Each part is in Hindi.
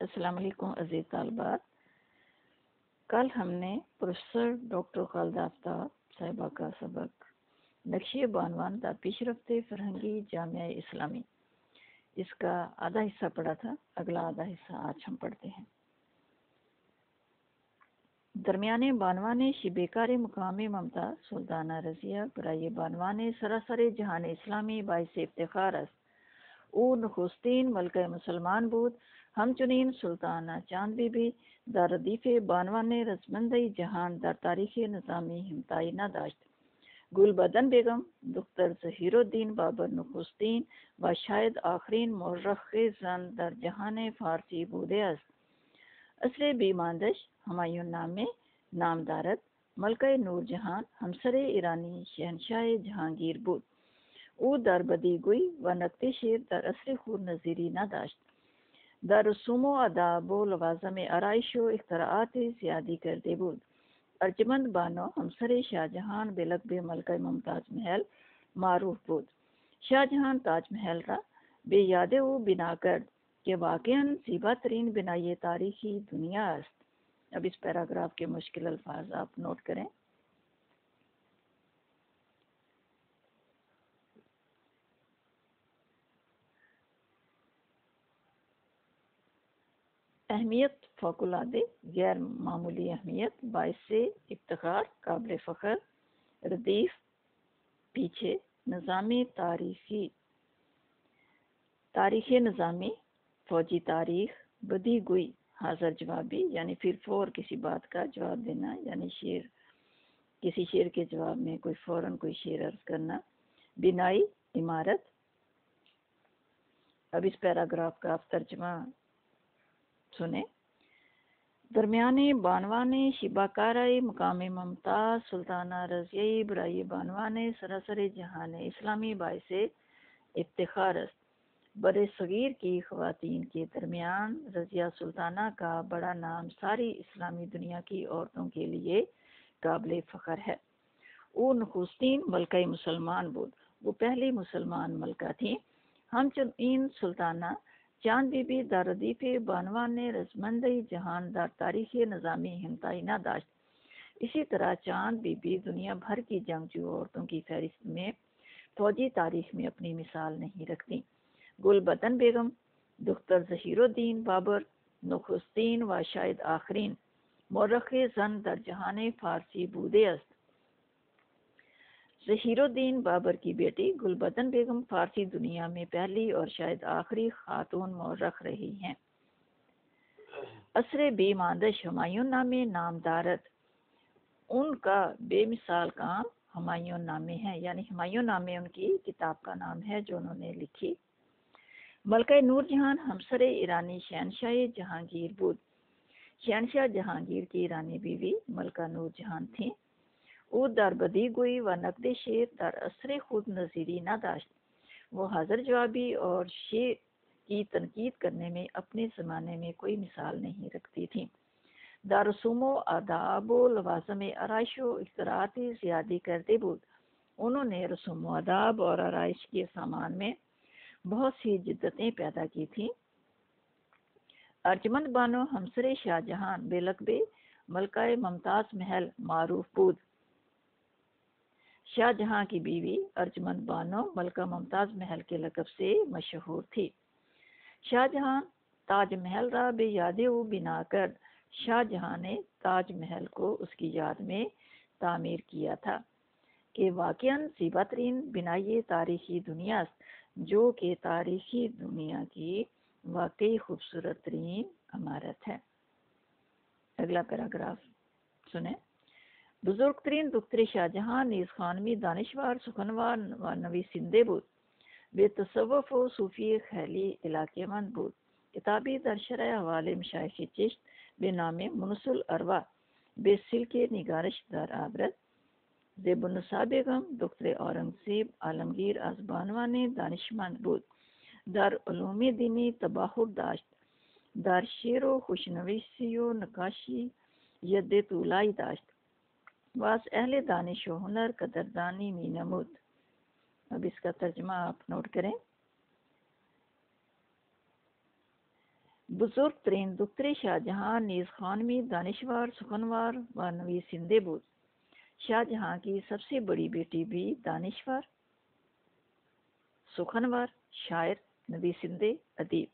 अस्सलाम वालेकुम अज़ीज़ तालबात। कल हमने प्रोफेसर डॉक्टर खालद आफ्ताब साहिबा का सबक, नक्शे बानवान द पेशरफ्त फरहंगी जामिया इस्लामी। इसका आधा हिस्सा पढ़ा था, अगला आधा हिस्सा आज हम पढ़ते हैं। दरमियान बानवान शिबेकार मुकाम ममता सुल्ताना रजिया, बरए बानवान सरासर जहान इस्लामी बाईस इफ्तार ओ नखुस्तीन मलक मुसलमान बूद हम चुनीन सुल्ताना चाँद बीबी दर रदीफ़ बानवान रसमंद जहान, दर तारीख, निज़ामी, हिमताई, नादाश्त। गुल बदन बेगम, दुख्तर जहीरुद्दीन, बाबर नखुस्तीन व शायद आखरीन, मर्रख जन, दर जहान, फ़ारसी बूदे असर बीमांदश हमायूं नामे नामदारत मलक नूर जहान हमसर ईरानी शहनशाह जहांगीर बुद ओ दर बदी गुई व नकते शेर दर असर खूर नज़ीरी न दाश्त दर रसूमो अदाबो लवाजम आरइशो इख्तरात ज़्यादी कर दे बुद अर्जमंद बानो शाहजहान बेलक बे मलक मुमताज़ महल मारूफ बुद शाहजहान ताजमहल रा बे यादे वो बिना के वाकन सीबा तरीन बिनाई तारीखी दुनिया अब इस पैराग्राफ के मुश्किल अल्फाज आप नोट करें। अहमियत, फ़ौकुलादे, गैर मामूली अहमियत, बायस इफ्तार काबिल फ़ख्र, रदीफ़, पीछे, निज़ामी तारीखी। तारीख निज़ामी, फ़ौजी तारीख बदी गुई, हाजिर जवाबी, यानी फिर फ़ौर किसी बात का जवाब देना, यानी शेर, किसी शेर के जवाब में कोई फ़ौरन कोई शेर अर्ज़ करना। बिनाई, इमारत। अब इस पैराग्राफ का आप तर्जमा सुने। दरमियान बानवान शिबाकार मकाम ममता, सुल्ताना रजिया बरए बानवान, सरासर जहान, इस्लामी बायस इफ्तार बर सग़ीर की ख़वातीन के दरमियान रजिया सुल्ताना का बड़ा नाम सारी इस्लामी दुनिया की औरतों के लिए काबिल फ़ख्र है। वो नखुस्तीन मलका मुसलमान बुद वो पहली मुसलमान मलका थी। हम इन सुल्ताना चाँद बीबी दारदीफ बानवा ने रसमंद जहान दार तारीख निज़ामी हिमताई दाश्त इसी तरह चाँद बीबी दुनिया भर की जंगजू औरतों की फहरिस्त में फौजी तारीख में अपनी मिसाल नहीं रखती गुलबतन बेगम दुख्तर जहीरुद्दीन बाबर नखुस्तीन व शायद आखरीन मौरख जन दर जहान फारसी बूदे अस्त जहीरुद्दीन बाबर की बेटी गुलबदन बेगम फारसी दुनिया में पहली और शायद आखिरी खातून रख रही हैं। असर बेमादश हमायूं नामे नामदारत उनका बेमिसाल काम हमायूं नामे है, यानी हमायूं नामे उनकी किताब का नाम है जो उन्होंने लिखी। मलक नूर जहान हमसर ईरानी शहनशाह जहांगीर बुद्ध। शहनशाह जहांगीर की ईरानी बीवी मलका नूर जहान थी। ओ दर बदी गोई व नकद शेर असर खुद नज़ीरी न वो हाजिर जवाबी और शेर की तनकीद करने में अपने ज़माने में कोई मिसाल नहीं रखती थी दारसूमो ज़्यादी करते बुद उन्होंने रसूम आदाब और आरइश के सामान में बहुत सी जिद्दतें पैदा की थी अर्जमंद बानो हमसर शाहजहान बेलकबे मलका ममताज़ महल मारूफ बुद शाहजहां की बीवी अर्जमंद बानो मलका मुमताज़ महल के लकब से मशहूर थी। शाहजहां ताजमहल रा बे याद बिना कर शाहजहां ने ताजमहल को उसकी याद में तामीर किया था कि वाकन सीबातरीन बिनाई तारीखी दुनिया जो कि तारीखी दुनिया की वाकई खूबसूरत तरीन इमारत है। अगला पैराग्राफ सुने। बुज़ुर्ग तरीन दुख्तर शाहजहां नीज खानवी, दानश्वर, सुखनवार व नवी सिंधे बुद बेतसवफ़ व सूफ़ी खैली इलाके मंद बुद किताबी दरशर हवाले मशाइ चिश्त बेनाम मुनसुल अरवा। बेसिल के निगारश दर आबरत जेबुलनसा बेगम दुख्तर औरंगज़ेब, आलमगीर आजबानवा ने दानिशमंद बुद दर उलूमी दीनी तबाहुर दाश्त। दर शेर व खुशनवीसी नकाशी, यद तुलाई दाश्त। वास अहल दानिश हुनर कदरदानी मीनमुद अब इसका तर्जमा आप नोट करें। बुज़ुर्ग तरीन दुख्तरे शाहजहाँ, नीज खानवी दानिशवार, सुखनवार व नवी सिंधे बुद शाहजहाँ की सबसे बड़ी बेटी भी दानिशवार, सुखनवार, शायर, नबी सिंधे अदीब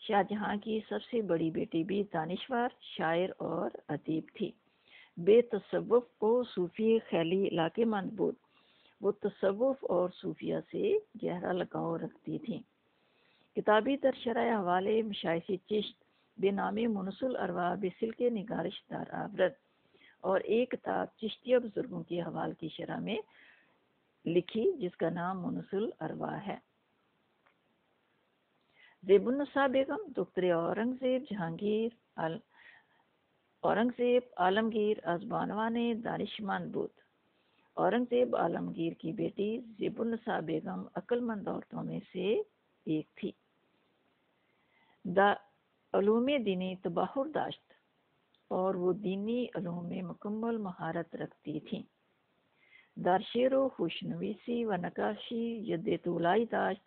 शाहजहाँ की सबसे बड़ी बेटी भी दानिशवार, शायर और अदीब थी। बेतसवुफ को सूफी खैली इलाके मंदबूत वो तसवुफ और सूफिया से गहरा लगाव रखती थी। किताबी तरशरा हवाले मशाइशी चिश्त बेनामी मनसुल अरवा बिसिल के निगारिश दार आवरत और एक किताब चिश्तिया बुज़ुर्गों के हवाल की शरह में लिखी, जिसका नाम मनसुल अरवा है। जेबुलनसा बेगम दुख्तर औरंगज़ेब जहांगीर औरंगज़ेब आलमगीर अजबानवा ने दानिशमंद बुत औरंगज़ेब आलमगीर की बेटी जेबुलनसा बेगम अक्लमंद औरतों में से एक थी। दलूम दीनी तबाहुरदाश्त और वो दीनी अलूम में मुकम्मल महारत रखती थी। दारशेर खुशनवीसी व नकाशी यद तोलाई दाश्त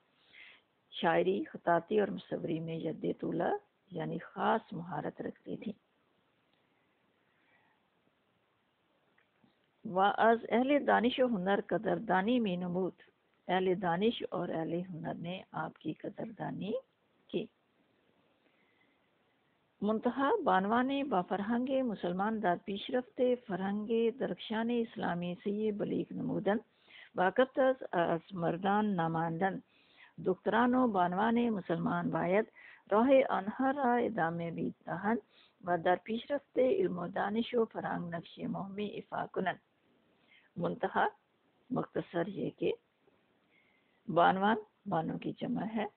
शायरी खताती और मुसवरी में यद तोला यानी ख़ास महारत रखती थी। व अज अहल दानिश हुनर कदरदानी में नमूद अहल दानिश और अहल हुनर ने आपकी कदरदानी की। मुंतहा बानवान बाफरहंग मुसलमान दार पीशरफ्त फ़रहंग दरक्षान इस्लामी से बलीग नमूदन बाकत अस मर्दान नामांदन। दुख्तरानो बानवान मुसलमान बायत रोह अनहरा इदामे भी दहन। व दर पीशरफ्त इल्म दानिश फरहंग नक्श मोहमी इफ़ाकुनन। मुंतहा मुख्तसर ये के बानवान बानों की जमा है।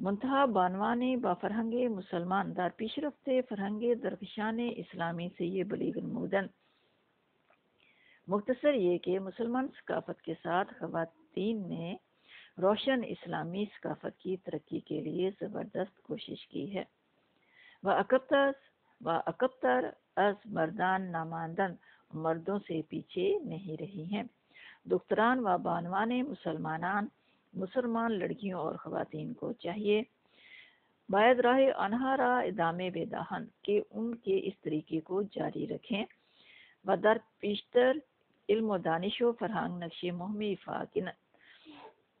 मुंतहा बानवान बाफरहंग मुसलमान दार पीशरफ्त फ़रहंग दरकशान इस्लामी से ये बलीग नमूदन मुख्तसर ये कि मुसलमान सकाफत के साथ खवातीन ने रोशन इस्लामी सकाफत की तरक्की के लिए ज़बरदस्त कोशिश की है। व अकबतर व अकबतर अज मर्दान नामांदन मर्दों से पीछे नहीं रही हैं। दुख्तरान व बानवान मुसलमान मुसलमान लड़कियों और ख़वान को चाहिए। बायद राह अनहारा इदामे बेदाहन के उनके इस तरीके को जारी रखें। व दर इल्म दानिश व फरहांग नक्श मोहमी फ़ाकिन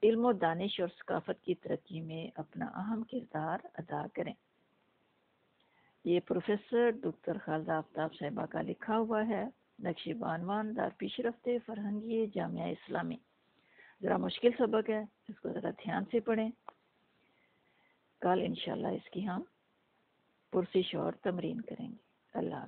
इल्म दानिश और सकाफत की तरक्की में अपना अहम किरदार अदा करें। ये प्रोफेसर डॉक्टर खालदा आफ्ताब साहिबा का लिखा हुआ है। नक्श बानवान दार पेशरफ्त फ़रहंगी जामिया इस्लामी। ज़रा मुश्किल सबक है, इसको ज़रा ध्यान से पढ़ें। कल इंशाल्लाह इसकी हम पुरसिश और तमरीन करेंगे। अल्लाह